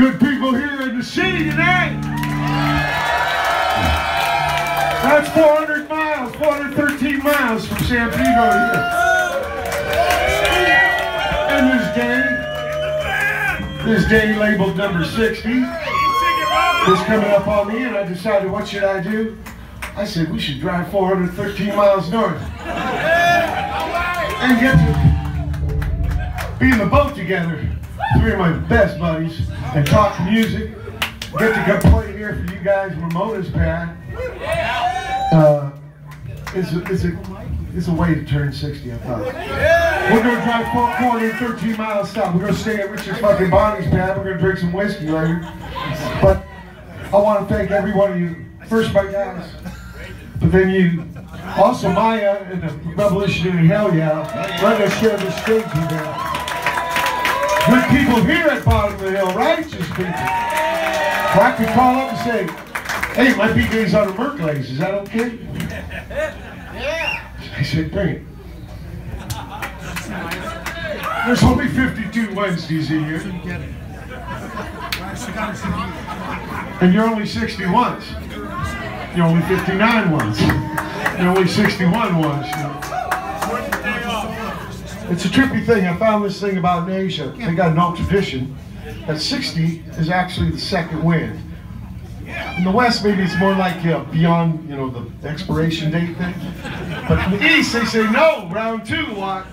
Good people here in the city tonight. That's 400 miles, 413 miles from San Pedro here. And this day, this day labeled number 60 was coming up on me and I decided what should I do? I said we should drive 413 miles north and get to be in the boat together. Three of my best buddies and talk music. Get to come play here for you guys, Ramona's pad. Uh, it's, a, it's, a, it's a way to turn 60, I thought. We're going to drive 413 miles south. We're going to stay at Richard fucking Bonnie's pad. We're going to drink some whiskey right here. But I want to thank every one of you. First, my guys. But then you, also Maya and the Revolutionary Hell Yeah, letting us share the stage with them. Good people here at Bottom of the Hill, righteous people. Well, I could call up and say, hey, my PJ's on a Merklays, is that okay? Yeah. I said, bring it. There's only 52 Wednesdays a year. And you're only 60 once. You're only 59 once. You're only 61 once. It's a trippy thing. I found this thing about in Asia. They got an old tradition that 60 is actually the second wind. In the West, maybe it's more like uh, beyond, you know, the expiration date thing. But in the East, they say, no, round two, what?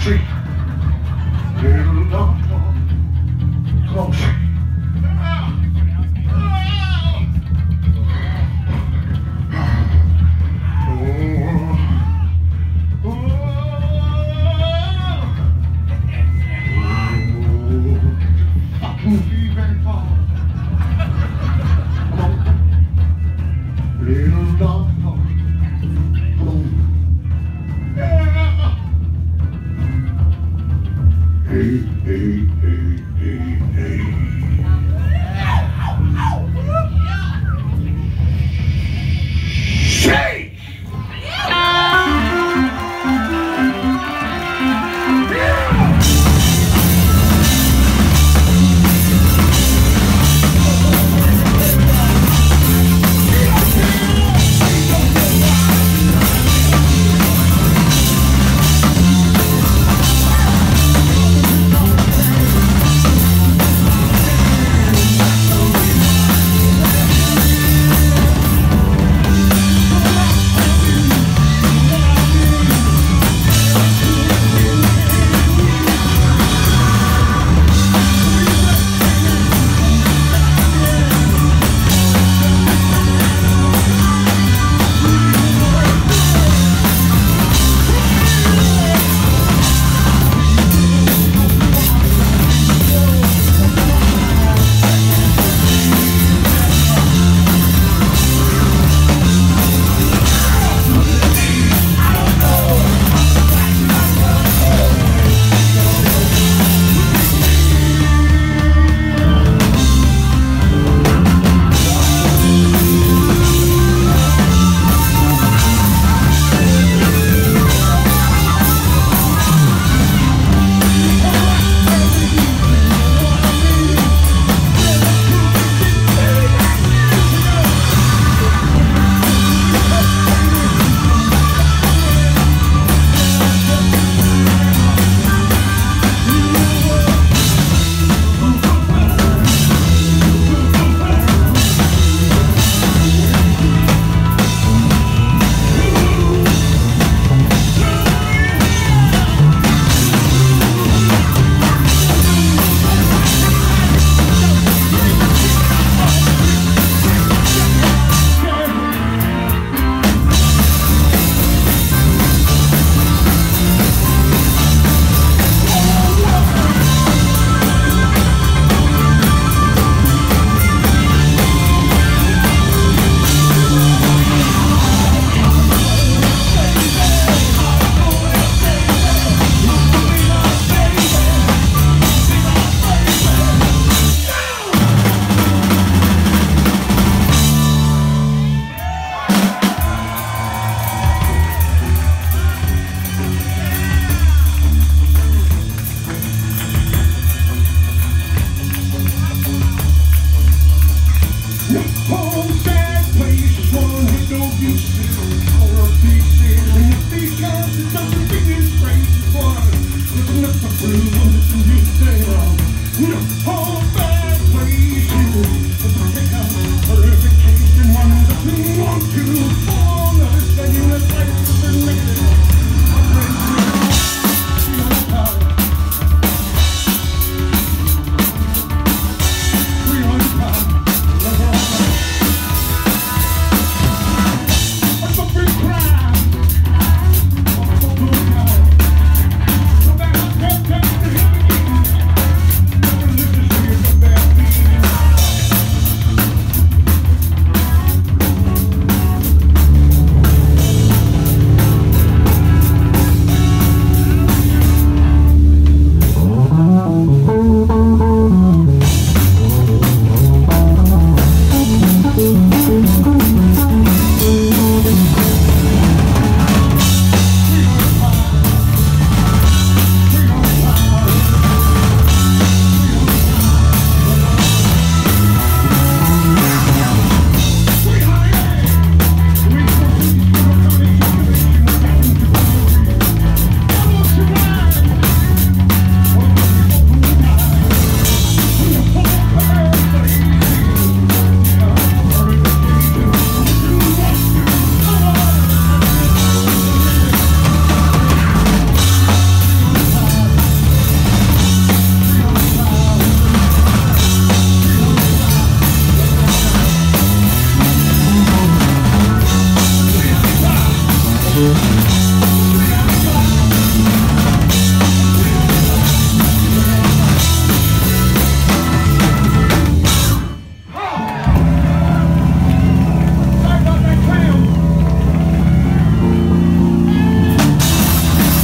Shake. Little dog. Come on. Mm-hmm.